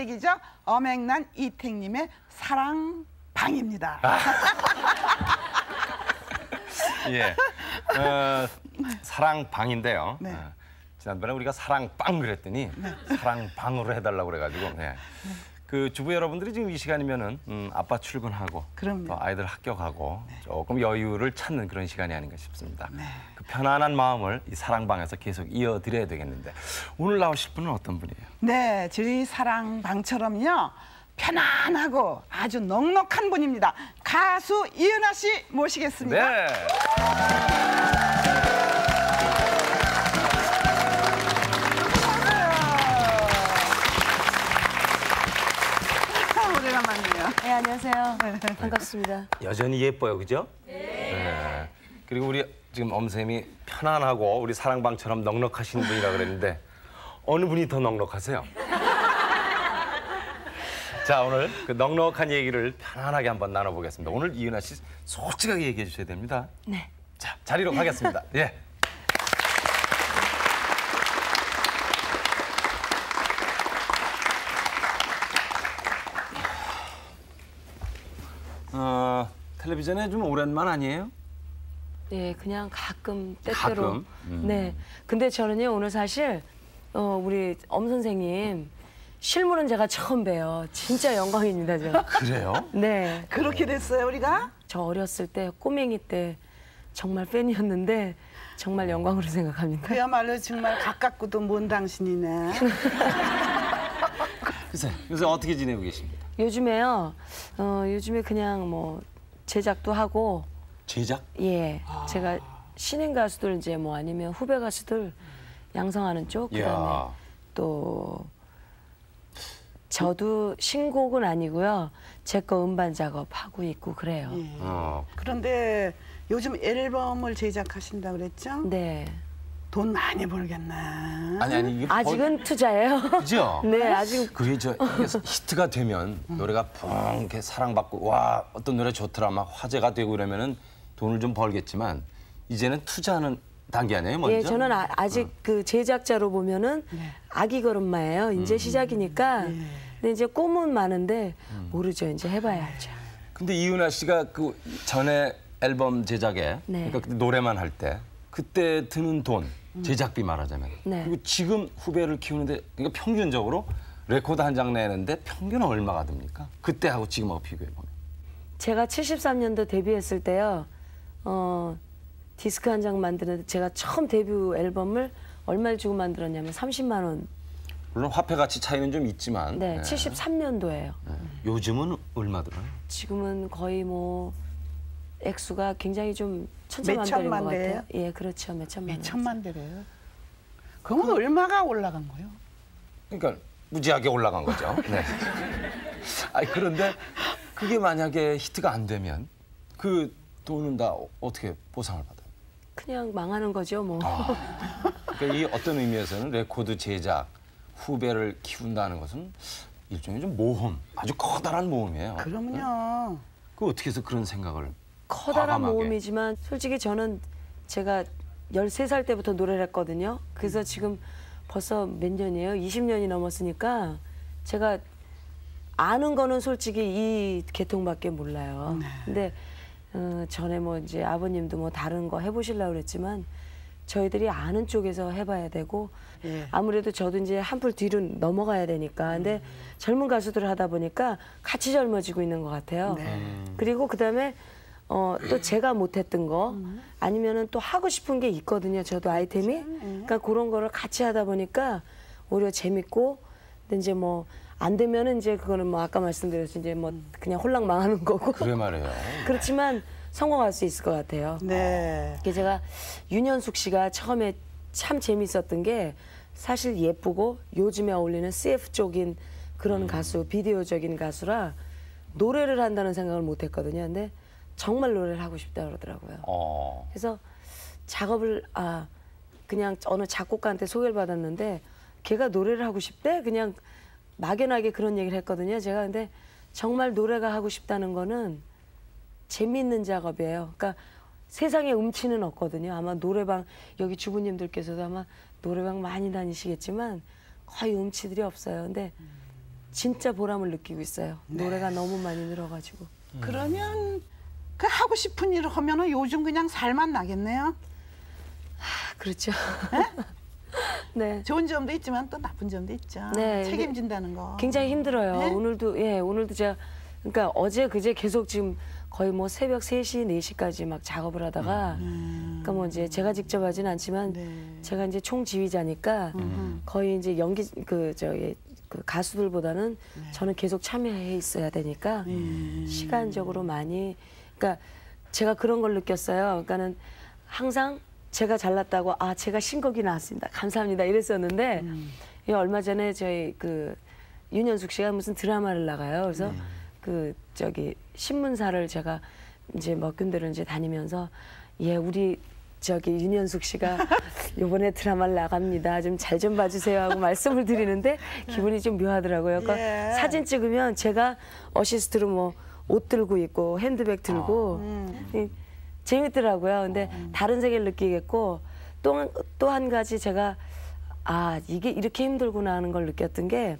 얘기죠. 어맹난 이택님의 사랑방입니다. 예. 어, 사랑방인데요. 네. 어, 지난번에 우리가 사랑빵 그랬더니 사랑방으로 해달라고 그래가지고 네. 그 주부 여러분들이 지금 이 시간이면은 음, 아빠 출근하고 그럼요. 또 아이들 학교 가고 조금 여유를 찾는 그런 시간이 아닌가 싶습니다. 네. 그 편안한 마음을 이 사랑방에서 계속 이어드려야 되겠는데 오늘 나오실 분은 어떤 분이에요? 네, 저희 사랑방처럼요. 편안하고 아주 넉넉한 분입니다. 가수 이은하 씨 모시겠습니다. 네. 네, 안녕하세요. 반갑습니다. 여전히 예뻐요, 그죠? 네. 그리고 우리 지금 엄쌤이 편안하고 우리 사랑방처럼 넉넉하신 분이라 그랬는데 어느 분이 더 넉넉하세요? 자 오늘 그 넉넉한 얘기를 편안하게 한번 나눠보겠습니다. 오늘 이은하 씨 솔직하게 얘기해 주셔야 됩니다. 네. 자 자리로 가겠습니다. 예. 어, 텔레비전에 좀 오랜만 아니에요? 네, 그냥 가끔 때때로. 가끔? 음. 네. 근데 저는요 오늘 사실 어, 우리 엄 선생님 실물은 제가 처음 봬요. 진짜 영광입니다, 저. 그래요? 네. 그렇게 됐어요, 우리가? 저 어렸을 때 꼬맹이 때 정말 팬이었는데 정말 영광으로 생각합니다. 그야말로 정말 가깝고도 먼 당신이네. 글쎄, 요새 어떻게 지내고 계십니까? 요즘에요. 어, 요즘에 그냥 뭐 제작도 하고 제작? 예. 제가 신인 가수들 이제 뭐 아니면 후배 가수들 양성하는 쪽 그다음에 이야. 또 저도 신곡은 아니고요. 제 거 음반 작업하고 있고 그래요. 예. 어, 그런데 요즘 앨범을 제작하신다 그랬죠? 네. 돈 많이 벌겠나? 아니 아니 이게 아직은 투자예요. 거- 그죠? 네, 아직 그게 저 히트가 되면 노래가 펑 이렇게 사랑받고 와 어떤 노래 좋더라 막 화제가 되고 이러면은 돈을 좀 벌겠지만 이제는 투자하는 단계 아니에요 먼저? 예, 저는 아, 아직 그 제작자로 보면은 아기 걸음마예요. 이제 시작이니까. 근데 이제 꿈은 많은데 모르죠. 이제 해봐야 알죠. 근데 이윤아 씨가 그 전에 앨범 제작에 네. 그러니까 노래만 할 때 그때 드는 돈 제작비 말하자면 네. 그리고 지금 후배를 키우는데 그러니까 평균적으로 레코드 한 장 내는데 평균 얼마가 듭니까? 그때하고 지금하고 비교해 보면. 제가 73년도 데뷔했을 때요. 어, 디스크 한 장 만드는데 제가 처음 데뷔 앨범을 얼마를 주고 만들었냐면 30만 원. 물론 화폐 가치 차이는 좀 있지만 네, 네. 73년도예요. 네. 요즘은 얼마 들어요? 지금은 거의 뭐 액수가 굉장히 좀 천차만별인 것 몇천만 같아요. 예, 그렇죠. 몇 천만 몇 원. 천만 대래요. 그러면 얼마가 올라간 거예요? 그러니까 무지하게 올라간 거죠. 네. 아니 그런데 그게 만약에 히트가 안 되면 그 돈은 다 어떻게 보상을 받아요? 그냥 망하는 거죠, 뭐. 그러니까 이 어떤 의미에서는 레코드 제작 후배를 키운다는 것은 일종의 좀 모험, 아주 커다란 모험이에요. 그러면요. 그 어떻게 해서 그런 생각을 커다란 과감하게. 모험이지만 솔직히 저는 제가 13살 때부터 노래를 했거든요. 그래서 지금 벌써 몇 년이에요? 20년이 넘었으니까 제가 아는 거는 솔직히 이 계통밖에 몰라요. 근데 어, 전에 뭐 이제 아버님도 뭐 다른 거 해보시려고 그랬지만 저희들이 아는 쪽에서 해봐야 되고 예. 아무래도 저도 이제 한풀 뒤로 넘어가야 되니까 근데 젊은 가수들을 하다 보니까 같이 젊어지고 있는 것 같아요. 그리고 그다음에 어, 또 제가 못했던 거 아니면은 또 하고 싶은 게 있거든요. 저도 아이템이 그러니까 그런 거를 같이 하다 보니까 오히려 재밌고 근데 이제 뭐 안 되면은 이제 그거는 뭐 아까 말씀드렸듯이 이제 뭐 그냥 홀랑 망하는 거고 그래 말이에요. 그렇지만 성공할 수 있을 것 같아요. 네. 이게 제가 윤현숙 씨가 처음에 참 재밌었던 게 사실 예쁘고 요즘에 어울리는 CF 쪽인 그런 가수, 비디오적인 가수라 노래를 한다는 생각을 못 했거든요. 근데 정말 노래를 하고 싶다 그러더라고요. 어. 그래서 작업을 아 그냥 어느 작곡가한테 소개를 받았는데 걔가 노래를 하고 싶대 그냥 막연하게 그런 얘기를 했거든요 제가 근데 정말 노래가 하고 싶다는 거는 재미있는 작업이에요 그러니까 세상에 음치는 없거든요 아마 노래방 여기 주부님들께서도 아마 노래방 많이 다니시겠지만 거의 음치들이 없어요 근데 진짜 보람을 느끼고 있어요. 네. 노래가 너무 많이 늘어가지고. 그러면 그 하고 싶은 일을 하면은 요즘 그냥 살만 나겠네요. 아, 그렇죠. 네. 좋은 점도 있지만 또 나쁜 점도 있죠. 네, 책임진다는 거. 굉장히 힘들어요. 네? 오늘도 예, 오늘도 제가 그러니까 어제 그제 계속 지금 거의 뭐 새벽 3시, 4시까지 막 작업을 하다가 그러니까 뭐 이제 제가 직접 하진 않지만 음. 네. 제가 이제 총지휘자니까 거의 이제 연기 그 저기 그 가수들보다는 네. 저는 계속 참여해 있어야 되니까 음. 시간적으로 많이 그러니까 제가 그런 걸 느꼈어요. 그러니까는 항상 제가 잘났다고 아 제가 신곡이 나왔습니다. 감사합니다. 이랬었는데 음. 이 얼마 전에 저희 그 윤현숙 씨가 무슨 드라마를 나가요. 그래서 음. 그 저기 신문사를 제가 이제 몇 군데를 이제 다니면서 예 우리 저기 윤현숙 씨가 요번에 드라마를 나갑니다. 좀 잘좀 봐주세요 하고 말씀을 드리는데 기분이 좀 묘하더라고요. 그러니까 예. 사진 찍으면 제가 어시스트로 뭐 옷 들고 있고 핸드백 들고 이- 재밌더라고요. 근데 다른 세계를 느끼겠고 또또한 가지 제가 아 이게 이렇게 힘들구나 하는 걸 느꼈던 게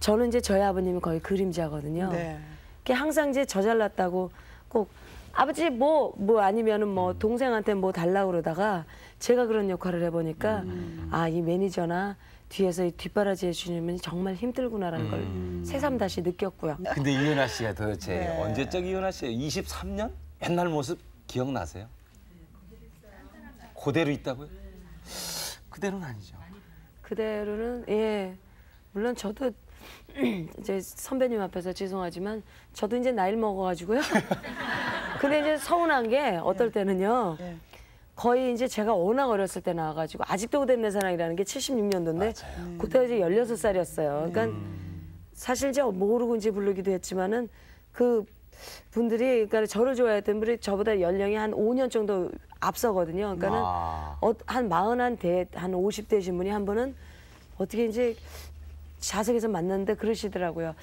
저는 이제 저희 아버님이 거의 그림자거든요. 네. 그게 항상 이제 저 잘났다고 꼭 아버지 뭐뭐 아니면은 뭐 동생한테 뭐 달라고 그러다가 제가 그런 역할을 해보니까 아이 매니저나 뒤에서 이 뒷바라지 해주시는 정말 힘들구나라는 걸 새삼 다시 느꼈고요. 근데 이은하 씨가 도대체 네. 언제적 이은하 씨예요? 23년? 옛날 모습 기억나세요? 그대로 있다고요? 그대로는 아니죠. 그대로는 예 물론 저도 이제 선배님 앞에서 죄송하지만 저도 이제 나이를 먹어가지고요. 근데 이제 서운한 게 어떨 때는요. 예. 거의 이제 제가 워낙 어렸을 때 나와가지고 아직도 그대 내 사랑이라는 게 76년도인데 그때 이제 16살이었어요. 그러니까 사실 이제 모르고 이제 부르기도 했지만은 그 분들이 그러니까 저를 좋아했던 분이 저보다 연령이 한 5년 정도 앞서거든요. 그러니까는 아. 어, 한 마흔 한 대, 한 50대신 분이 한 분은 어떻게 이제 자석에서 만났는데 그러시더라고요.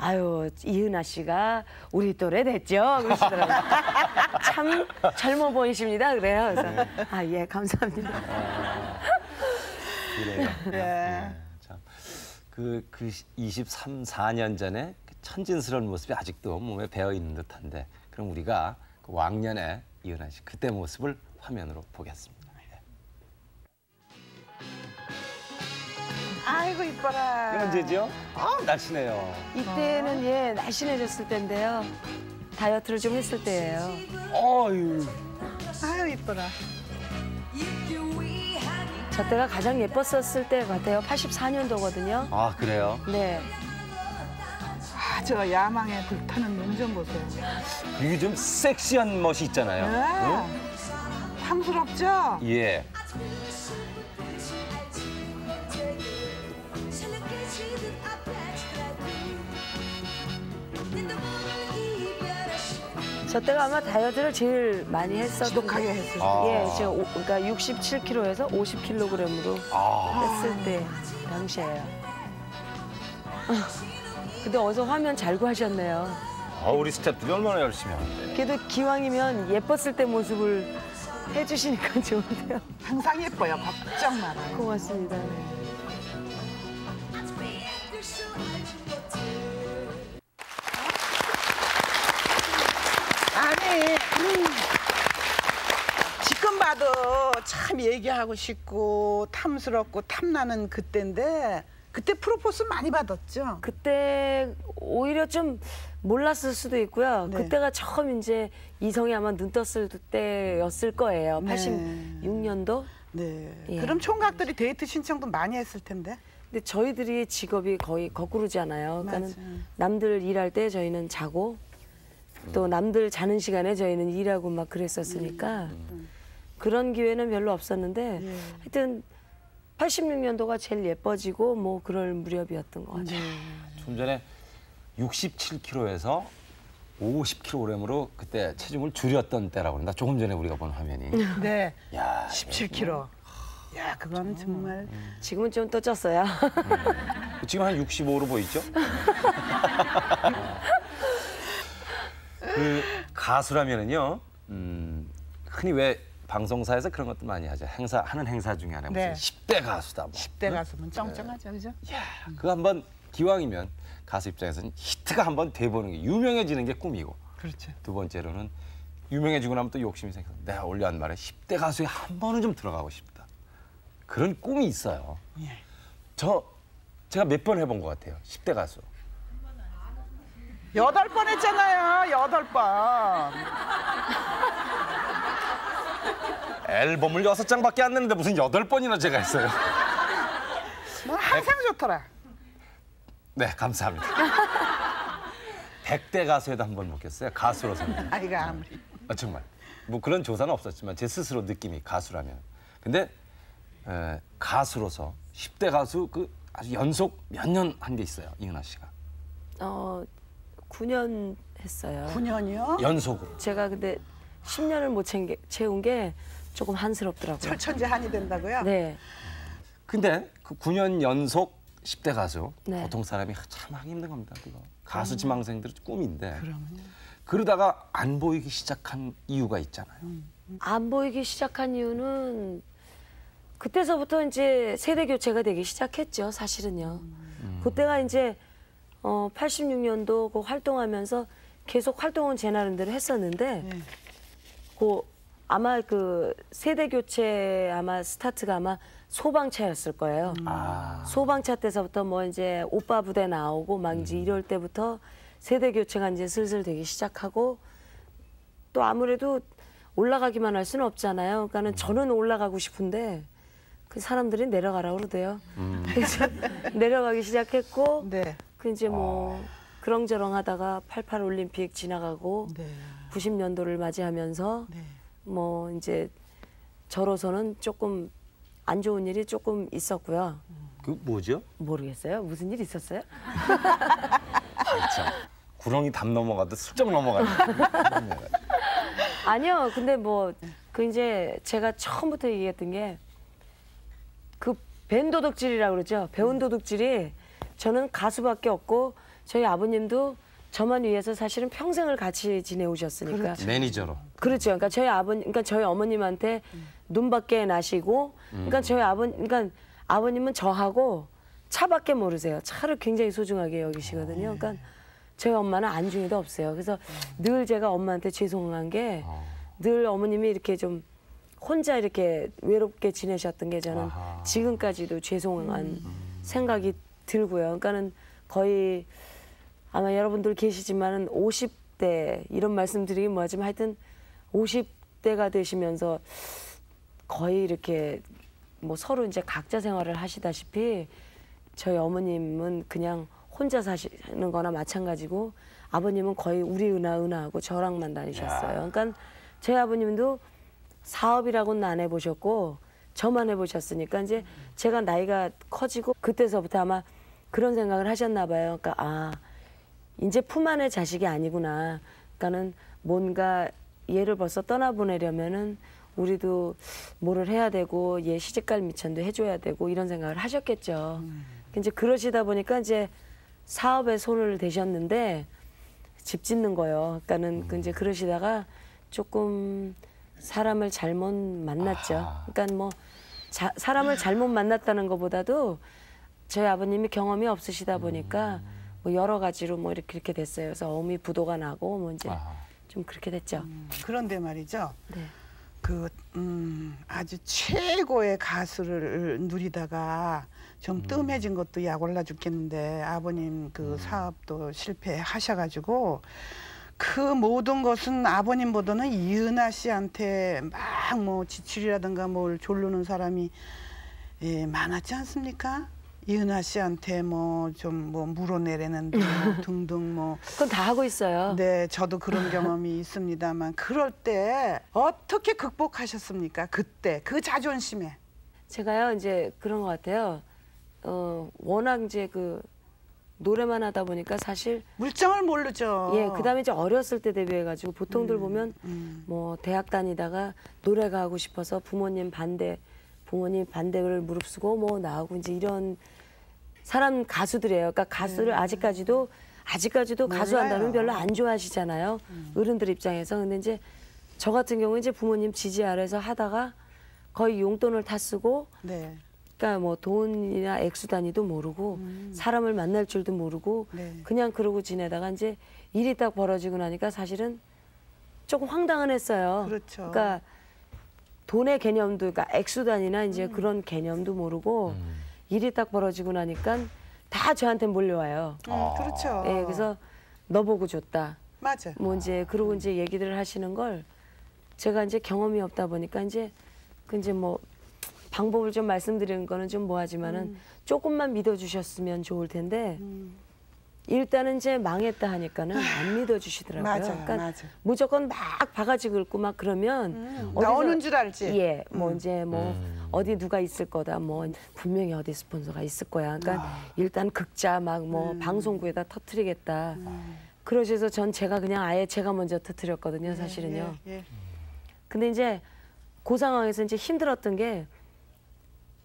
아유, 이은하 씨가 우리 또래 됐죠? 그러시더라고요. 참 젊어 보이십니다. 그래요. 그래서 아, 예, 감사합니다. 그래요. 네. 네, 참. 그, 그 23, 4년 전에 그 천진스러운 모습이 아직도 몸에 배어 있는 듯한데 그럼 우리가 그 왕년의 이은하 씨 그때 모습을 화면으로 보겠습니다. 아이고 이뻐라. 이게 언제죠? 아, 날씬해요. 이때는 예, 날씬해졌을 때인데요. 다이어트를 좀 했을 때예요. 어유. 아유 이뻐라. 저 때가 가장 예뻤었을 때 같아요. 84년도거든요. 아, 그래요? 네. 아, 저 야망에 불타는 눈 좀 보세요. 이게 좀 섹시한 멋이 있잖아요. 네. 탐스럽죠? 예. 저 때가 아마 다이어트를 제일 많이 했었던 지독하게 거- 했을 아. 예, 제가 오, 그러니까 67kg에서 50kg으로 아, 했을 때 당시에요. 아, 근데 어서 화면 잘 구하셨네요. 아, 우리 스태프들이 얼마나 열심히 하는데. 그래도 기왕이면 예뻤을 때 모습을 해주시니까 좋은데요. 항상 예뻐요. 걱정 말아요. 고맙습니다. 봐도 참 얘기하고 싶고 탐스럽고 탐나는 그때인데 그때 프로포즈 많이 받았죠? 그때 오히려 좀 몰랐을 수도 있고요. 네. 그때가 처음 이제 이성이 아마 눈 떴을 때였을 거예요. 네. 86년도. 네. 예. 그럼 총각들이 데이트 신청도 많이 했을 텐데. 근데 저희들이 직업이 거의 거꾸로잖아요. 그러니까는. 남들 일할 때 저희는 자고 또 남들 자는 시간에 저희는 일하고 막 그랬었으니까 그런 기회는 별로 없었는데 예. 하여튼 86년도가 제일 예뻐지고 뭐 그럴 무렵이었던 것 같아요. 좀 전에 67kg에서 50kg으로 그때 체중을 줄였던 때라고 그런다. 조금 전에 우리가 본 화면이. 네. 야, 17kg. 야, 그건 정말 지금은 좀 또 쪘어요. 지금 한 65로 보이죠? 그 가수라면은요, 음, 흔히 왜 방송사에서 그런 것도 많이 하죠. 행사 하는 행사 중에 하나 무슨 네. 10대 가수다. 뭐. 10대 가수면 쩡쩡하죠, 그죠? 야, 그거 한번 기왕이면 가수 입장에서는 히트가 한번 돼보는 게 유명해지는 게 꿈이고 그렇죠. 두 번째로는 유명해지고 나면 또 욕심이 생겨서 내가 원래 한 말에 10대 가수에 한 번은 좀 들어가고 싶다. 그런 꿈이 있어요. 예. 저 제가 몇 번 해본 것 같아요. 10대 가수. 여덟 번 했잖아요. 여덟 번. 앨범을 여섯 장밖에 안 냈는데 무슨 여덟 번이나 제가 했어요. 뭐 항상 좋더라. 네, 감사합니다. 100대 가수에도 한 번 먹겠어요. 가수로서는. 아이가 아무리. 아, 정말. 뭐 그런 조사는 없었지만 제 스스로 느낌이 가수라면. 근데 에, 가수로서 10대 가수 그 아주 연속 몇 년 한 게 있어요. 이은하 씨가. 어 9년 했어요. 9년이요? 연속으로. 제가 근데 10년을 못 챙겨, 채운 게 조금 한스럽더라고요. 철천지 한이 된다고요? 네. 근데 그 9년 연속 10대 가수 네. 보통 사람이 참 하기 힘든 겁니다. 그거. 가수 지망생들의 꿈인데 그러면요. 그러다가 안 보이기 시작한 이유가 있잖아요. 안 보이기 시작한 이유는 그때서부터 이제 세대 교체가 되기 시작했죠. 사실은요. 그때가 이제 어 86년도 그 활동하면서 계속 활동은 제 나름대로 했었는데 네. 그 아마 그 세대 교체 아마 스타트가 아마 소방차였을 거예요. 아. 소방차 때서부터 뭐 이제 오빠 부대 나오고 막 이제 이럴 때부터 세대 교체가 이제 슬슬 되기 시작하고 또 아무래도 올라가기만 할 수는 없잖아요. 그러니까는 저는 올라가고 싶은데 그 사람들이 내려가라 그러대요. 그래서 내려가기 시작했고 네. 그 이제 뭐 그렁저렁 하다가 88 올림픽 지나가고 네. 90년도를 맞이하면서 네. 뭐 이제 저로서는 조금 안 좋은 일이 조금 있었고요. 그 뭐죠? 모르겠어요. 무슨 일 있었어요? 아, 참. 구렁이 담 넘어가도 슬쩍 넘어가요. 아니요. 근데 뭐 그 이제 제가 처음부터 얘기했던 게 그 밴 도둑질이라고 그러죠. 배운 도둑질이 저는 가수밖에 없고 저희 아버님도 저만 위해서 사실은 평생을 같이 지내오셨으니까 매니저로. 그렇죠. 그러니까 저희 아버님, 그러니까 저희 어머님한테 눈밖에 나시고, 그러니까 저희 아버, 그러니까 아버님은 저하고 차밖에 모르세요. 차를 굉장히 소중하게 여기시거든요. 그러니까 저희 엄마는 안중에도 없어요. 그래서 늘 제가 엄마한테 죄송한 게 늘 어머님이 이렇게 좀 혼자 이렇게 외롭게 지내셨던 게 저는 아하. 지금까지도 죄송한 생각이 들고요. 그러니까는 거의 아마 여러분들 계시지만은 50대 이런 말씀드리기 뭐하지만 하여튼 50대가 되시면서 거의 이렇게 뭐 서로 이제 각자 생활을 하시다시피 저희 어머님은 그냥 혼자 사시는 거나 마찬가지고 아버님은 거의 우리 은하 은하하고 저랑만 다니셨어요. 그러니까 저희 아버님도 사업이라고는 안 해보셨고 저만 해보셨으니까 이제 제가 나이가 커지고 그때서부터 아마 그런 생각을 하셨나 봐요. 그러니까 아 이제 품 안의 자식이 아니구나. 그러니까는 뭔가 얘를 벌써 떠나보내려면은 우리도 뭐를 해야 되고 얘 시집갈 미천도 해줘야 되고 이런 생각을 하셨겠죠. 이제 그러시다 보니까 이제 사업에 손을 대셨는데 집 짓는 거요. 그러니까는 그 이제 그러시다가 조금 사람을 잘못 만났죠. 아하. 그러니까 뭐 자- 사람을 잘못 만났다는 것보다도 저희 아버님이 경험이 없으시다 보니까 뭐 여러 가지로 뭐 이렇게 이렇게 됐어요. 그래서 어미 부도가 나고 뭐 이제 아하. 좀 그렇게 됐죠. 그런데 말이죠. 네. 그 음, 아주 최고의 가수를 누리다가 좀 뜸해진 것도 약 올라 죽겠는데 아버님 그 사업도 실패하셔가지고 그 모든 것은 아버님보다는 이은하 씨한테 막 뭐 지출이라든가 뭘 졸르는 사람이 예, 많았지 않습니까? 이은하 씨한테 뭐 좀 뭐 물어내려는 등 등등 뭐 그건 다 하고 있어요. 네, 저도 그런 경험이 있습니다만 그럴 때 어떻게 극복하셨습니까? 그때 그 자존심에. 제가요 이제 그런 것 같아요. 어 워낙 이제 그 노래만 하다 보니까 사실 물정을 모르죠. 예 그다음에 이제 어렸을 때 데뷔해가지고 보통들 보면 음. 뭐 대학 다니다가 노래가 하고 싶어서 부모님 반대 부모님 반대를 무릅쓰고 뭐 나오고 이제 이런 사람 가수들이에요. 그러니까 가수를 아직까지도 아직까지도 가수. 한다면 별로 안 좋아하시잖아요. 어른들 입장에서 근데 이제 저 같은 경우 이제 부모님 지지 아래서 하다가 거의 용돈을 다 쓰고 네. 그러니까 뭐 돈이나 액수 단위도 모르고 사람을 만날 줄도 모르고 네. 그냥 그러고 지내다가 이제 일이 딱 벌어지고 나니까 사실은 조금 황당은 했어요. 그렇죠. 러니까 돈의 개념도 그러니까 액수 단위나 이제 음. 그런 개념도 모르고 일이 딱 벌어지고 나니까 다 저한테 몰려와요. 음, 그렇죠. 예, 그래서 너 보고 줬다. 맞아. 뭐 이제 그러고 이제 얘기들을 하시는 걸 제가 이제 경험이 없다 보니까 이제 그 이제 뭐 방법을 좀 말씀드리는 거는 좀 뭐하지만은 음. 조금만 믿어주셨으면 좋을 텐데 일단은 이제 망했다 하니까는 안 믿어주시더라고요. 맞아요, 그러니까 맞아. 무조건 막 바가지 긁고 막 그러면 음, 어디서- 나오는 줄 알지. 예, 뭐 이제 뭐 어디 누가 있을 거다, 뭐 분명히 어디 스폰서가 있을 거야. 그러니까 아. 일단 극자 막뭐 음. 방송국에다 터트리겠다. 그러셔서 전 제가 그냥 아예 제가 먼저 터트렸거든요, 사실은요. 예, 예. 근데 이제 그 상황에서 이제 힘들었던 게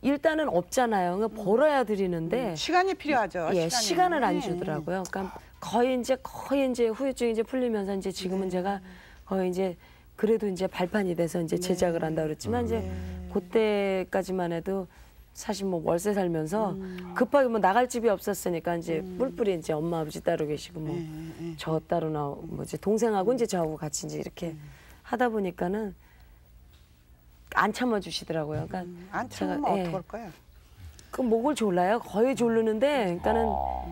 일단은 없잖아요. 그러니까 벌어야 드리는데 시간이 필요하죠. 예, 시간이. 시간을 안 예. 주더라고요. 그러니까 거의 이제 거의 이제 후유증이 이제 풀리면서 이제 네. 지금은 제가 거의 이제 그래도 이제 발판이 돼서 이제 제작을 한다 그랬지만 이제 네. 그때까지만 해도 사실 뭐 월세 살면서 음. 급하게 뭐 나갈 집이 없었으니까 이제 뿔뿔이 이제 엄마 아버지 따로 계시고 뭐 예, 저 따로 나오 뭐 이제 동생하고 이제 저하고 같이 이제 이렇게 음. 하다 보니까는 안 참아 주시더라고요. 그러니까 음, 안 제가- 참으면 예. 어떡할 거야. 그 목을 졸라요. 거의 졸르는데 그러니까는 아.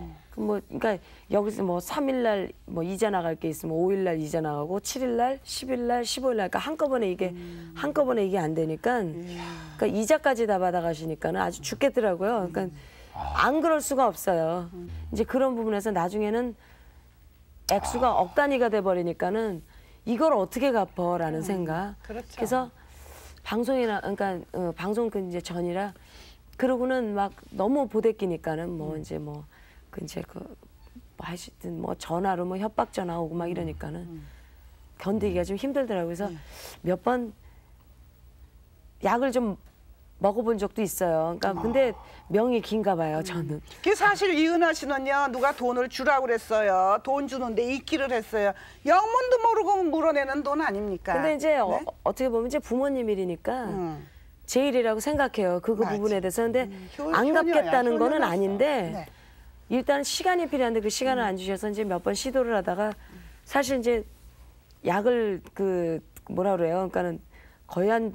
그뭐 그러니까 여기서 뭐 3일 날 뭐 이자 나갈 게 있으면 5일 날 이자 나가고 7일 날, 10일 날, 15일 날 그러니까 한꺼번에 이게 한꺼번에 이게 안 되니까 그러니까 이자까지 다 받아 가시니까는 아주 죽겠더라고요. 그러니까 안 그럴 수가 없어요. 이제 그런 부분에서 나중에는 액수가 억 단위가 돼 버리니까는 이걸 어떻게 갚어라는 생각. 그렇죠. 그래서 방송이나 그러니까 어, 방송 그 이제 전이라 그러고는 막 너무 보대끼니까는 뭐 이제 뭐 그 이제 그뭐 하시든 뭐 전화로 뭐 협박 전화 오고 막 이러니까는 견디기가 좀 힘들더라고요. 그래서 몇 번 약을 좀 먹어본 적도 있어요. 그러니까 근데 명이 긴가 봐요. 저는. 그 사실 이은하 씨는요 누가 돈을 주라고 그랬어요. 돈 주는데 잊기를 했어요. 영문도 모르고 물어내는 돈 아닙니까? 근데 이제 어, 네? 어떻게 보면 이제 부모님 일이니까 음. 제 일이라고 생각해요. 그, 그 맞아. 부분에 대해서. 근데 효- 안 효녀야, 갚겠다는 거는 효녀라서. 아닌데 네. 일단 시간이 필요한데 그 음. 시간을 안 주셔서 이제 몇 번 시도를 하다가 사실 이제 약을 그 뭐라 그래요. 그러니까는 거의 한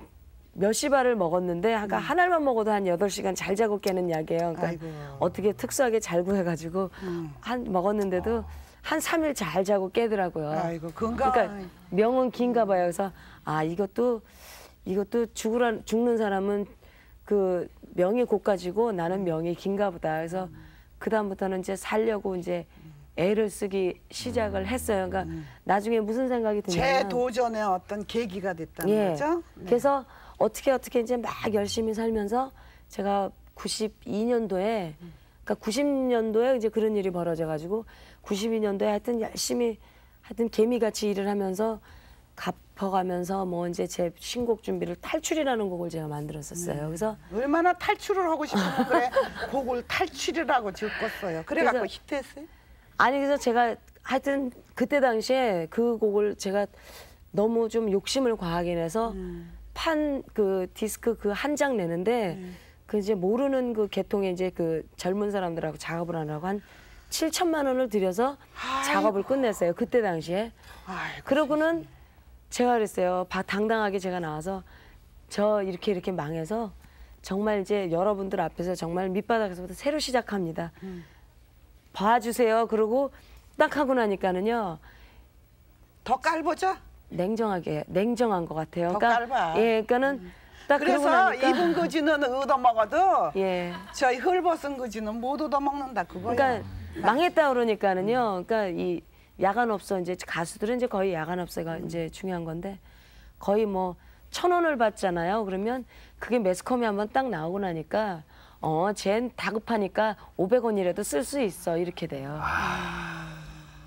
몇십 알을 먹었는데 아까 한 알만 먹어도 한 여덟 시간 잘 자고 깨는 약이에요. 그러니까 음. 아이고. 어떻게 특수하게 잘 구해가지고 음. 한 먹었는데도 한 삼일 잘 자고 깨더라고요. 아이고 건강. 그러니까 명은 긴가 봐요. 그래서 아 이것도 이것도 죽으라 죽는 사람은 그 명이 고가지고 나는 명이 긴가 보다. 그래서 그 다음부터는 이제 살려고 이제 애를 쓰기 시작을 했어요. 그러니까 나중에 무슨 생각이 드냐면 재도전의 어떤 계기가 됐다는 예. 거죠. 네. 그래서 어떻게 어떻게 이제 막 열심히 살면서 제가 92년도에 그러니까 90년도에 이제 그런 일이 벌어져 가지고 92년도에 하여튼 열심히 하여튼 개미같이 일을 하면서 갚아가면서 뭐 이제 제 신곡 준비를 탈출이라는 곡을 제가 만들었었어요. 네. 그래서 얼마나 탈출을 하고 싶으면 그래 곡을 탈출이라고 적었어요. 그래갖고 그래서- 히트했어요. 아니 그래서 제가 하여튼 그때 당시에 그 곡을 제가 너무 좀 욕심을 과하게 내서 판그 디스크 그 한 장 내는데 그 이제 모르는 그 계통의 이제 그 젊은 사람들하고 작업을 하느라고 한 7천만 원을 들여서 작업을 끝냈어요. 그때 당시에. 아이고. 그러고는 제가 그랬어요. 바- 당당하게 제가 나와서 저 이렇게 이렇게 망해서 정말 이제 여러분들 앞에서 정말 밑바닥에서부터 새로 시작합니다. 봐주세요. 그러고 딱 하고 나니까는요. 더 깔보죠. 냉정하게 냉정한 것 같아요. 더 그러니까 깔봐. 예, 그러니까는 딱 그러고 그래서 입은 거지는 얻어먹어도 예. 저희 헐벗은 거지는 못 얻어먹는다 그거예요. 그러니까 망했다 그러니까는요. 그러니까 이 야간업소 이제 가수들은 이제 거의 야간업소가 이제 중요한 건데 거의 뭐 천 원을 받잖아요. 그러면 그게 매스컴에 한번 딱 나오고 나니까 어, 쟨 다급하니까 500원이라도 쓸 수 있어 이렇게 돼요.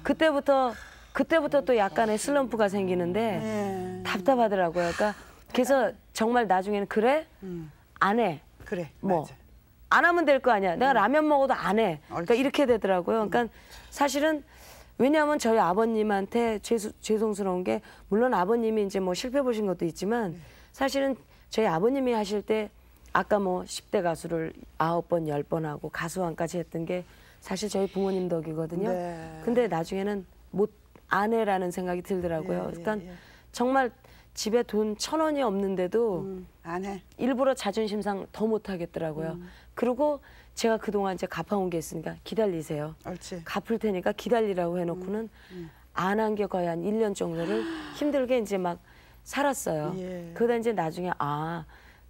그때부터 그때부터 또 약간의 슬럼프가 생기는데 예. 답답하더라고요. 그러니까 그래서 정말 나중에는 그래 음, 안 해. 그래. 뭐 맞아. 안 하면 될 거 아니야. 내가 라면 먹어도 안 해. 그러니까. 이렇게 되더라고요. 그러니까 사실은 왜냐하면 저희 아버님한테 죄수, 죄송스러운 게 물론 아버님이 이제 뭐 실패 보신 것도 있지만 사실은 저희 아버님이 하실 때 아까 뭐 10대 가수를 아홉 번, 열번 하고 가수왕까지 했던 게 사실 저희 부모님 덕이거든요. 네. 근데 나중에는 못 아내라는 생각이 들더라고요. 예, 예, 그러니까 예. 정말 집에 돈 천 원이 없는데도 음, 안 해. 일부러 자존심 상 더 못하겠더라고요. 음. 그리고 제가 그동안 이제 갚아온 게 있으니까 기다리세요. 옳지. 갚을 테니까 기다리라고 해놓고는 음, 안한 게 거의 한 1년 정도를 힘들게 이제 막 살았어요. 예. 그러다 이제 나중에 아,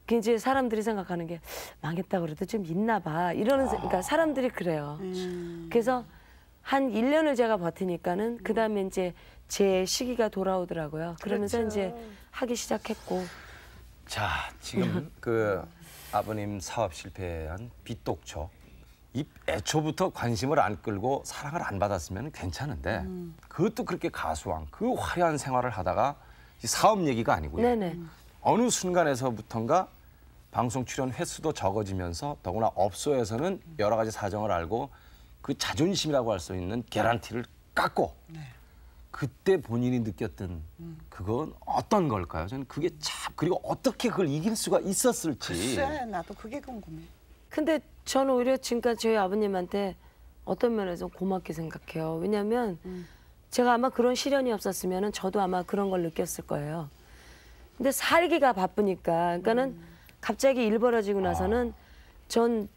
그 이제 사람들이 생각하는 게 망했다 그래도 좀 있나 봐. 이러는, 세- 그러니까 사람들이 그래요. 음. 그래서 한 1년을 제가 버티니까는 그 다음에 이제 제 시기가 돌아오더라고요. 그러면서 그렇죠. 이제 하기 시작했고. 자, 지금 그 아버님 사업 실패한 빚독초. 이 애초부터 관심을 안 끌고 사랑을 안 받았으면 괜찮은데 그것도 그렇게 가수왕 그 화려한 생활을 하다가 이 사업 얘기가 아니고요. 네네. 어느 순간에서부턴가 방송 출연 횟수도 적어지면서 더구나 업소에서는 여러 가지 사정을 알고 그 자존심이라고 할 수 있는 개런티를 깎고 네. 그때 본인이 느꼈던 그건 어떤 걸까요? 저는 그게 참 그리고 어떻게 그걸 이길 수가 있었을지. 글쎄, 나도 그게 궁금해. 근데 저는 오히려 지금까지 저희 아버님한테 어떤 면에서 고맙게 생각해요. 왜냐하면 제가 아마 그런 시련이 없었으면 저도 아마 그런 걸 느꼈을 거예요. 근데 살기가 바쁘니까, 그러니까는 갑자기 일 벌어지고 나서는 전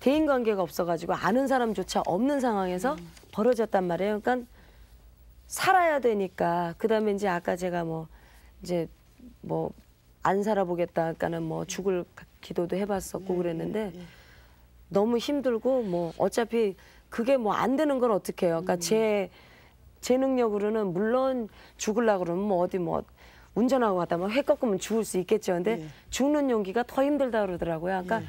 대인 관계가 없어가지고 아는 사람조차 없는 상황에서 벌어졌단 말이에요. 그러니까 살아야 되니까. 그다음에 이제 아까 제가 뭐 이제 뭐 안 살아보겠다 그러니까는 뭐 죽을 기도도 해봤었고 그랬는데 너무 힘들고 뭐 어차피 그게 뭐 안 되는 걸 어떻게 해요. 그러니까 제 제 능력으로는 물론 죽을라 그러면 뭐 어디 뭐 운전하고 가다 뭐회 꺾으면 죽을 수 있겠죠. 근데 예. 죽는 용기가 더 힘들다 그러더라고요. 그러니까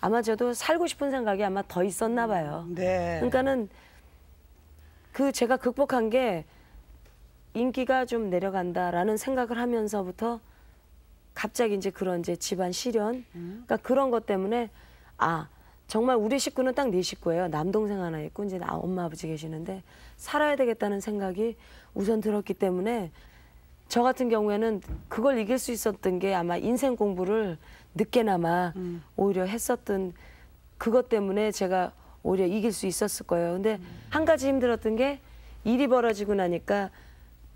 아마 저도 살고 싶은 생각이 아마 더 있었나 봐요. 네. 그러니까는 그 제가 극복한 게 인기가 좀 내려간다라는 생각을 하면서부터 갑자기 이제 그런 이제 집안 시련, 그러니까 그런 것 때문에 아 정말 우리 식구는 딱 네 식구예요. 남동생 하나 있고 이제 나 엄마 아버지 계시는데 살아야 되겠다는 생각이 우선 들었기 때문에 저 같은 경우에는 그걸 이길 수 있었던 게 아마 인생 공부를 늦게나마 오히려 했었던 그것 때문에 제가 오히려 이길 수 있었을 거예요. 근데 한 가지 힘들었던 게 일이 벌어지고 나니까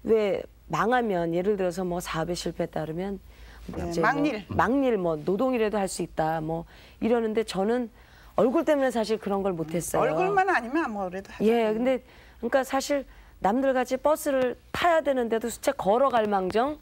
왜 망하면 예를 들어서 뭐 사업에 실패했다 그러면 네, 이제 막일. 뭐 막일 뭐 노동이라도 할 수 있다 뭐 이러는데 저는 얼굴 때문에 사실 그런 걸 못했어요. 얼굴만 아니면 아무래도 하죠. 예, 근데 그러니까 사실 남들 같이 버스를 타야 되는데도 수차 걸어갈 망정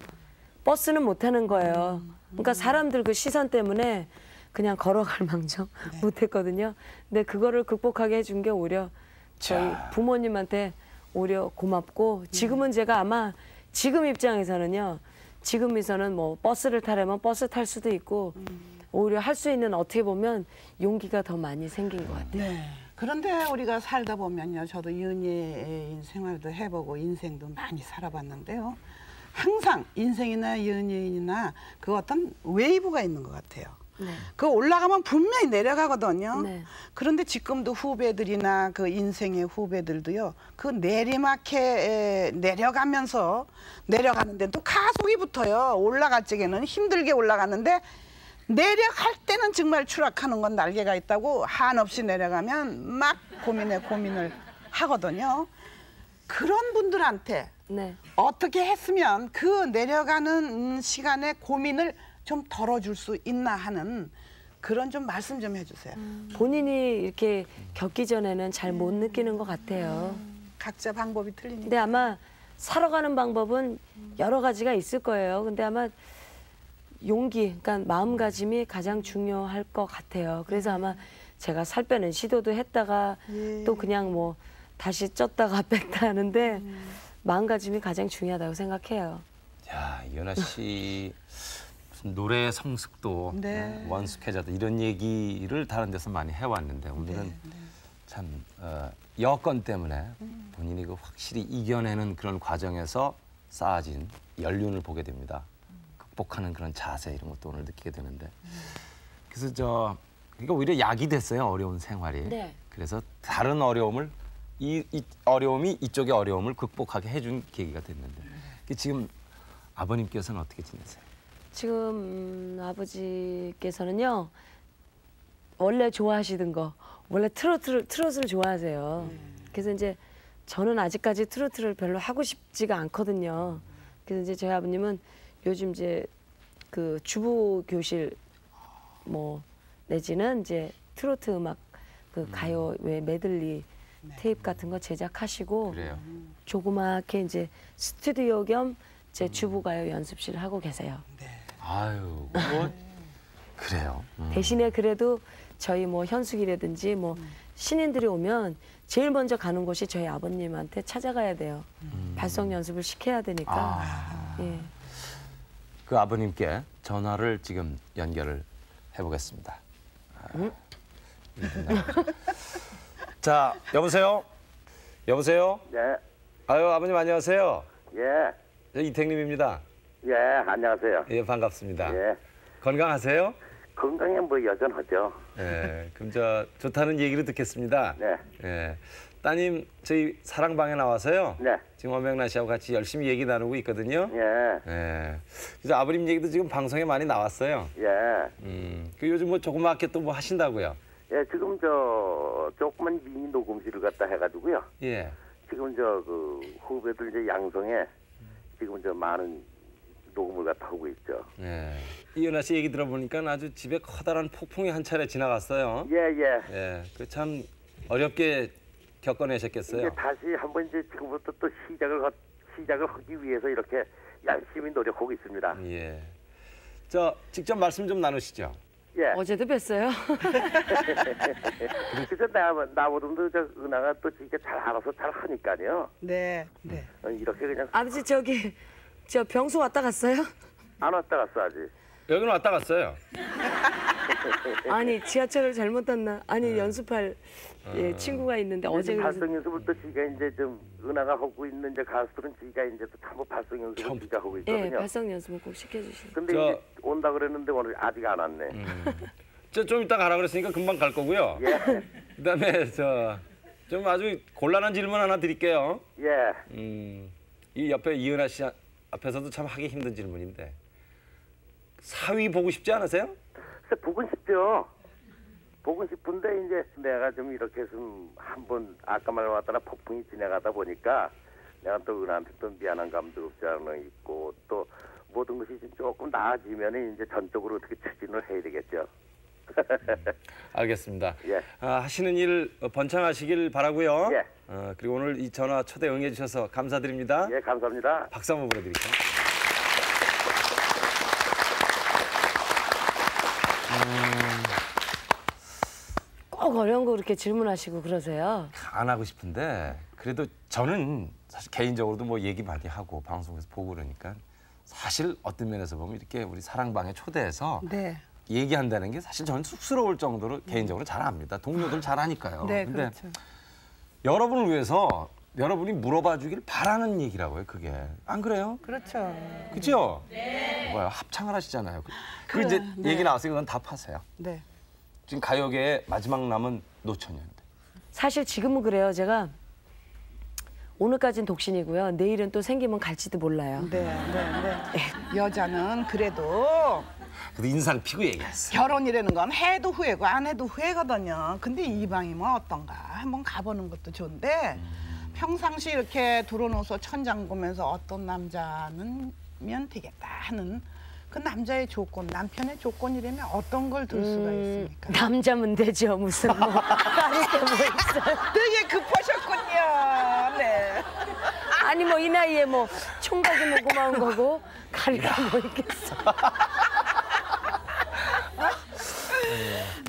버스는 못 타는 거예요. 그러니까 사람들 그 시선 때문에 그냥 걸어갈 망정 못 했거든요. 근데 그거를 극복하게 해준 게 오히려 저희 자. 부모님한테 오히려 고맙고 지금은 제가 아마 지금 입장에서는요. 지금에서는 뭐 버스를 타려면 버스 탈 수도 있고 오히려 할 수 있는 어떻게 보면 용기가 더 많이 생긴 것 같아요. 네. 그런데 우리가 살다 보면요, 저도 연예인 생활도 해보고 인생도 많이 살아봤는데요. 항상 인생이나 연예인이나 그 어떤 웨이브가 있는 것 같아요. 네. 그 올라가면 분명히 내려가거든요. 네. 그런데 지금도 후배들이나 그 인생의 후배들도요, 그 내리막에 내려가면서 내려가는데 또 가속이 붙어요. 올라갈 적에는 힘들게 올라가는데 내려갈 때는 정말 추락하는 건 날개가 있다고 한없이 내려가면 막 고민에 고민을 하거든요. 그런 분들한테 네. 어떻게 했으면 그 내려가는 음, 시간에 고민을 좀 덜어줄 수 있나 하는 그런 좀 말씀 좀 해주세요. 본인이 이렇게 겪기 전에는 잘못 느끼는 것 같아요. 각자 방법이 틀리니까. 근데 아마 살아가는 방법은 여러 가지가 있을 거예요. 근데 아마 용기, 그러니까 마음가짐이 가장 중요할 것 같아요. 그래서 아마 제가 살 빼는 시도도 했다가 예. 또 그냥 뭐 다시 쪘다가 뺐다 하는데 마음가짐이 가장 중요하다고 생각해요. 야, 이현아 씨 노래 성숙도 네. 어, 원숙해졌다 이런 얘기를 다른 데서 많이 해왔는데 오늘은 네, 참 어, 여건 때문에 본인이 그 확실히 이겨내는 그런 과정에서 쌓아진 연륜을 보게 됩니다. 극복하는 그런 자세 이런 것도 오늘 느끼게 되는데 그래서 저 그러니까 오히려 약이 됐어요 어려운 생활이. 네. 그래서 다른 어려움을 이, 이 어려움이 이쪽의 어려움을 극복하게 해준 계기가 됐는데 그 지금 아버님께서는 어떻게 지내세요? 지금 음, 아버지께서는요 원래 좋아하시던 거 원래 트로트 트로트를 좋아하세요. 그래서 이제 저는 아직까지 트로트를 별로 하고 싶지가 않거든요. 그래서 이제 저희 아버님은 요즘 이제 그 주부 교실 뭐 내지는 이제 트로트 음악 그 가요 왜 메들리 테이프 같은 거 제작하시고 그래요. 조그맣게 이제 스튜디오 겸 제 주부 가요 연습실 하고 계세요. 아유, 뭐 그래요. 음. 대신에 그래도 저희 뭐 현숙이라든지 뭐 신인들이 오면 제일 먼저 가는 곳이 저희 아버님한테 찾아가야 돼요. 발성 연습을 시켜야 되니까. 예. 그 아버님께 전화를 지금 연결을 해보겠습니다. 아, 자, 여보세요. 여보세요. 네, 아유, 아버님 안녕하세요. 예, 저 이택님입니다. 예, 안녕하세요. 예, 반갑습니다. 예, 건강하세요? 건강에 뭐 여전하죠. 예, 그럼 저 좋다는 얘기를 듣겠습니다. 네, 예, 따님 저희 사랑방에 나와서요. 네, 지금 엄명란 씨하고 같이 열심히 얘기 나누고 있거든요. 예, 예. 그래서 아버님 얘기도 지금 방송에 많이 나왔어요. 예, 음, 그 요즘 뭐 조그맣게 또 뭐 하신다고요? 예, 지금 저 조그만 미니 녹음실을 갖다 해가지고요. 예. 지금 저 그 후배들 이제 양성에 지금 저 많은 녹음을 갖다 하고 있죠. 예. 이은하 씨 얘기 들어보니까 아주 집에 커다란 폭풍이 한 차례 지나갔어요. 예, 예. 예. 그 참 어렵게 겪어내셨겠어요. 이제 다시 한번 이제 지금부터 또 시작을 하, 시작을 하기 위해서 이렇게 열심히 노력하고 있습니다. 예. 저 직접 말씀 좀 나누시죠. 예. 어제도 뵀어요. 그래서 나 나보다도 저 은하가 또 진짜 잘 알아서 잘 하니까요. 네, 네. 어, 이렇게 그냥 아버지 저기 저 병수 왔다 갔어요? 안 왔다 갔어 아직. 여기는 왔다 갔어요. 아니 지하철을 잘못 탔나? 아니 연습할 예, 친구가 있는데 어제 발성 연습을 또 지가 이제 좀 은하가 하고 있는 이제 가수들은 지가 이제 또 전부 발성 연습을 처음- 지가 하고 예 있거든요. 발성 연습을 꼭 시켜주시. 근데 저- 이제 온다 그랬는데 오늘 아직 안 왔네. 저좀 이따 가라 그랬으니까 금방 갈 거고요. 예, 그다음에 저 좀 아주 곤란한 질문 하나 드릴게요. 예. 음, 이 옆에 이은하 씨 앞에서도 참 하기 힘든 질문인데 사위 보고 싶지 않으세요? 보고 싶죠. 보고 싶은데 이제 내가 좀 이렇게 좀 한번 아까 말했다나 폭풍이 지나가다 보니까 내가 또 은하한테 또 미안한 감도 없지 않아 있고 또 모든 것이 좀 조금 나아지면 이제 전적으로 어떻게 추진을 해야 되겠죠. 알겠습니다. 예. 아, 하시는 일 번창하시길 바라고요. 예. 어, 그리고 오늘 이 전화 초대 응해 주셔서 감사드립니다. 예, 감사합니다. 박수 한번 보내드릴게요. 꼭 어려운 거 그렇게 질문하시고 그러세요. 안 하고 싶은데 그래도 저는 사실 개인적으로도 뭐 얘기 많이 하고 방송에서 보고 그러니까 사실 어떤 면에서 보면 이렇게 우리 사랑방에 초대해서 네. 얘기한다는 게 사실 저는 쑥스러울 정도로 개인적으로 잘 압니다. 동료들 잘 하니까요. 네, 근데 그렇죠. 여러분을 위해서 여러분이 물어봐 주길 바라는 얘기라고요, 그게. 안 그래요? 그렇죠. 그죠? 네. 뭐야, 합창을 하시잖아요. 그, 그 그래, 이제 네. 얘기 나왔으니까 그건 다 파세요. 네. 지금 가요계의 마지막 남은 노처녀인데. 사실 지금은 그래요. 제가 오늘까지는 독신이고요. 내일은 또 생기면 갈지도 몰라요. 네, 네, 네. 여자는 그래도 그래도 인상 피고 얘기했어. 결혼이라는 건 해도 후회고 안 해도 후회거든요. 근데 이방이면 어떤가? 한번 가보는 것도 좋은데 평상시 이렇게 들어놓아서 천장 보면서 어떤 남자는 면 되겠다 하는 그 남자의 조건, 남편의 조건이라면 어떤 걸둘 수가 있습니까? 남자면 되죠. 무슨 뭐 다를 게뭐 있어요. 되게 급하셨군요. 네. 아니 뭐 이 나이에 뭐 총각이 뭐 고마운 거고 가릴 게뭐 있겠어.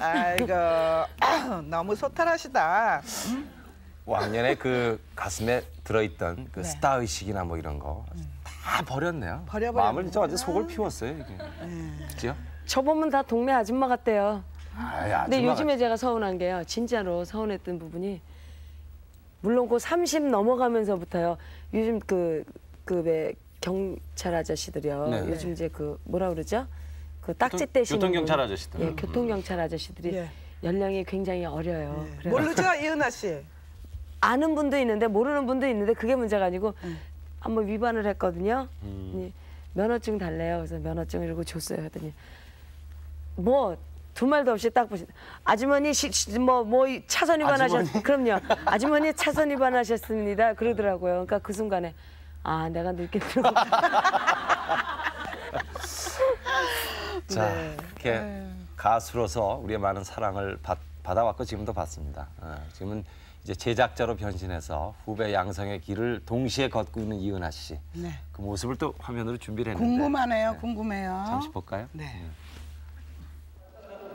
아이고 너무 소탈하시다. 왕년에 그 가슴에 들어있던 그 네. 스타 의식이나 뭐 이런 거 다 버렸네요. 버려버렸네. 마음을 진짜 완전 속을 피웠어요, 이게. 그죠? 저 보면 다 동네 아줌마 같대요. 아이, 근데 아줌마 요즘에 제가 서운한 게요. 진짜로 서운했던 부분이 물론 그 30 넘어가면서부터요. 요즘 그 그 왜 경찰 아저씨들이요. 네. 요즘 이제 그 뭐라 그러죠? 그 딱지 교통- 떼시는 교통 경찰 분. 아저씨들. 예, 교통 경찰 아저씨들이 예. 연령이 굉장히 어려요. 그래서 모르죠 이은하 씨? 아는 분도 있는데 모르는 분도 있는데 그게 문제가 아니고 한번 위반을 했거든요. 음. 이- 면허증 달래요. 그래서 면허증 이러고 줬어요. 하더니 뭐 두 말도 없이 딱 보시. 아주머니 뭐뭐 차선 위반하셨. 그럼요. 아주머니 차선 위반하셨습니다. 그러더라고요. 그러니까 그 순간에 아 내가 늦게 들어. 자, 네. 이렇게 가수로서 우리의 많은 사랑을 받, 받아왔고 지금도 받습니다. 어, 지금은 이제 제작자로 변신해서 후배 양성의 길을 동시에 걷고 있는 이은하 씨. 네. 그 모습을 또 화면으로 준비를 했는데 궁금하네요. 네. 궁금해요. 잠시 볼까요? 네.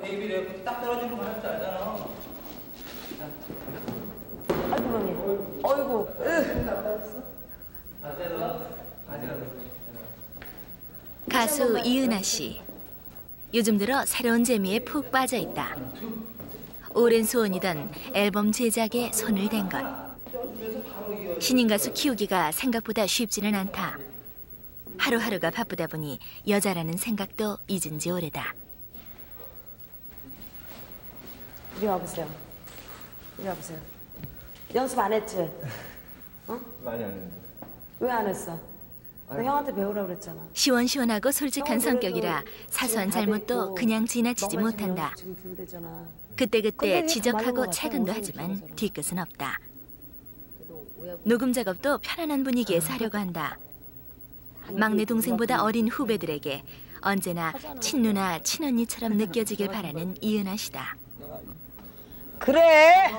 음. 베이비래 딱 떨어지는 거 할 줄 알잖아. 아주머니. 어이구. 가수 이은하 씨. 요즘 들어 새로운 재미에 푹 빠져 있다. 오랜 소원이던 앨범 제작에 손을 댄 것. 신인 가수 키우기가 생각보다 쉽지는 않다. 하루하루가 바쁘다 보니 여자라는 생각도 잊은 지 오래다. 이리 와보세요. 이리 와보세요. 연습 안 했지? 어? 많이 안 했는데. 왜 안 했어? 너 형한테 배우라고 그랬잖아. 시원시원하고 솔직한 성격이라 사소한 잘못도 그냥 지나치지 못한다. 지금 들대잖아. 그때그때 가만히 지적하고 봤어요. 하지만 뒤끝은 없다. 녹음 작업도 편안한 분위기에서 하려고 한다. 막내 동생보다 어린 후배들에게 언제나 친누나 친언니처럼 느껴지길 바라는 이은하 씨다. 그래.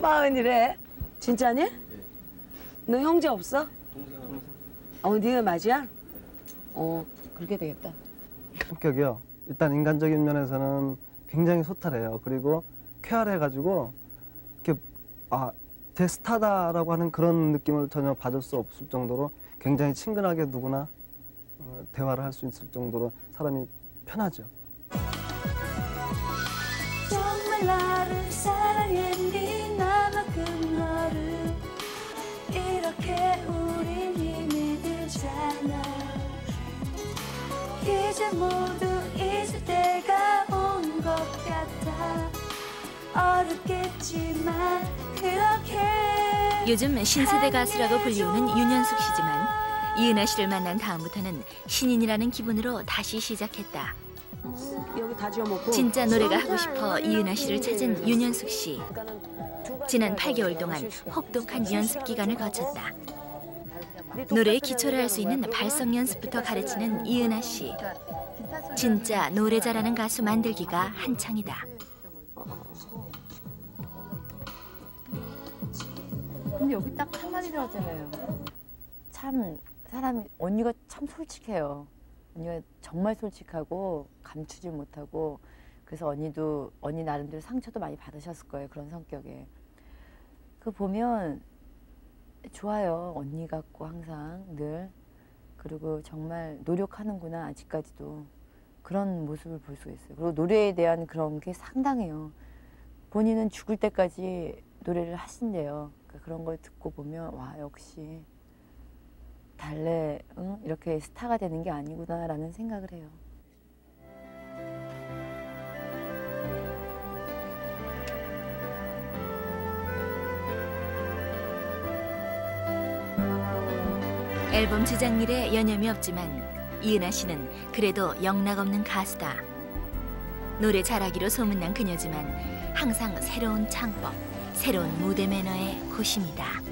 마흔이래. 진짜니? 너 형제 없어? 어, 네가 맞이야? 어, 그렇게 되겠다. 성격이요. 일단 인간적인 면에서는 굉장히 소탈해요. 그리고 쾌활해가지고 이렇게 아 대스타다라고 하는 그런 느낌을 전혀 받을 수 없을 정도로 굉장히 친근하게 누구나 어, 대화를 할 수 있을 정도로 사람이 편하죠. 정말 나를 사랑했니 나만큼 너를 이렇게 우린 힘이 들잖아 이제 모두 잊을 때가 온 것 같아 어렵겠지만 그렇게 요즘 신세대 가수라고 불리우는 윤현숙 씨지만 이은하 씨를 만난 다음부터는 신인이라는 기분으로 다시 시작했다. 여기 다 지어먹고. 진짜 노래가 하고 싶어 이은하 씨를 찾은 윤현숙 씨. 지난 8개월 동안 혹독한 연습 기간을 거쳤다. 노래의 기초를 할 수 있는 발성 연습부터 가르치는 이은하 씨. 진짜 노래 잘하는 가수 만들기가 한창이다. 근데 여기 딱 한마디 들었잖아요. 참 사람이 언니가 참 솔직해요. 언니가 정말 솔직하고 감추지 못하고 그래서 언니도 언니 나름대로 상처도 많이 받으셨을 거예요. 그런 성격에. 그 보면 좋아요. 언니 같고 항상 늘 그리고 정말 노력하는구나 아직까지도 그런 모습을 볼 수가 있어요. 그리고 노래에 대한 그런 게 상당해요. 본인은 죽을 때까지 노래를 하신대요. 그러니까 그런 걸 듣고 보면 와 역시 달래 응? 이렇게 스타가 되는 게 아니구나라는 생각을 해요. 앨범 제작 일에 여념이 없지만 이은하 씨는 그래도 영락 없는 가수다. 노래 잘하기로 소문난 그녀지만 항상 새로운 창법, 새로운 무대 매너에 고심이다.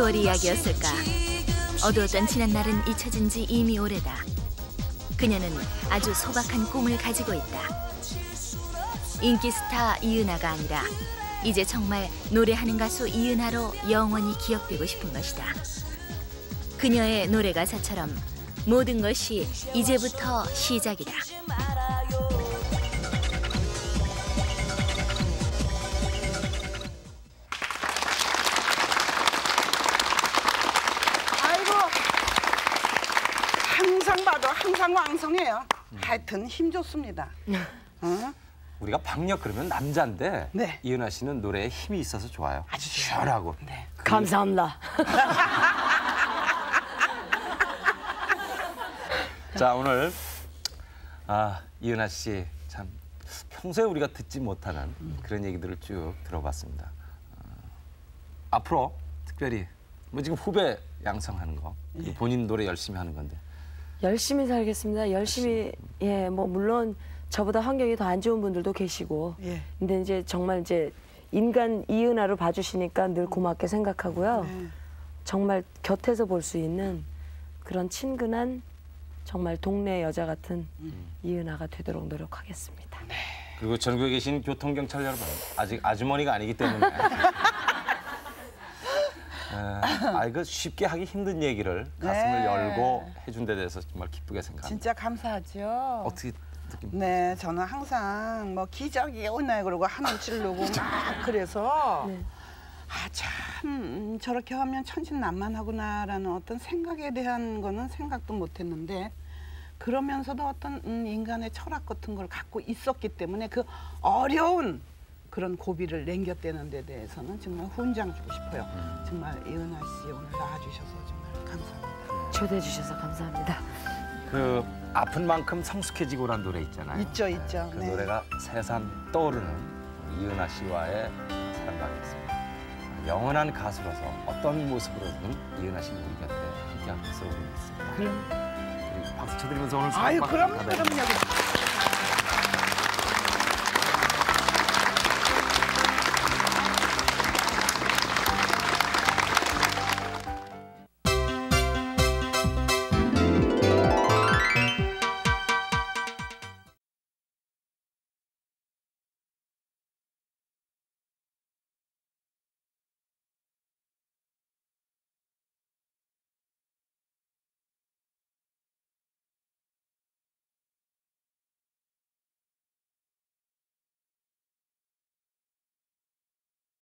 10개월 이야기였을까. 어두웠던 지난 날은 잊혀진 지 이미 오래다. 그녀는 아주 소박한 꿈을 가지고 있다. 인기 스타 이은하가 아니라 이제 정말 노래하는 가수 이은하로 영원히 기억되고 싶은 것이다. 그녀의 노래 가사처럼 모든 것이 이제부터 시작이다. 하여튼 힘 좋습니다. 어? 우리가 박력 그러면 남자인데 네. 이은하 씨는 노래에 힘이 있어서 좋아요. 아주. 시원하고. 네. 감사합니다. 자 오늘 아 이은하 씨 참 평소에 우리가 듣지 못하는 그런 얘기들을 쭉 들어봤습니다. 어, 앞으로 특별히 뭐 지금 후배 양성하는 거 그리고 본인 노래 열심히 하는 건데 열심히 살겠습니다. 열심히 예, 뭐 물론 저보다 환경이 더 안 좋은 분들도 계시고. 예. 근데 이제 정말 이제 인간 이은하로 봐주시니까 늘 고맙게 생각하고요. 네. 정말 곁에서 볼 수 있는 그런 친근한 정말 동네 여자 같은 이은하가 되도록 노력하겠습니다. 그리고 전국에 계신 교통경찰 여러분 아직 아주머니가 아니기 때문에 아 이거 쉽게 하기 힘든 얘기를 가슴을 네. 열고 해준 데 대해서 정말 기쁘게 생각합니다. 진짜 감사하죠. 어떻게 느낌? 네, 저는 항상 뭐 기적이 오나 그러고 한원 찌르고 막 그래서 네. 아참 저렇게 하면 천진난만하구나라는 어떤 생각에 대한 거는 생각도 못했는데 그러면서도 어떤 음, 인간의 철학 같은 걸 갖고 있었기 때문에 그 어려운 그런 고비를 남겼다는 데 대해서는 정말 훈장 주고 싶어요. 정말 이은하 씨 오늘 나와주셔서 정말 감사합니다. 초대해 주셔서 감사합니다. 그 아픈 만큼 성숙해지고 란 노래 있잖아요. 있죠, 있죠. 그 네. 노래가 새삼 떠오르는 이은하 씨와의 사랑방이었습니다. 영원한 가수로서 어떤 모습으로든 이은하 씨는 우리 곁에 함께할 것으로 믿습니다. 그리고 박수 쳐드리면서 오늘 아유 사랑방 그럼요, 그럼요.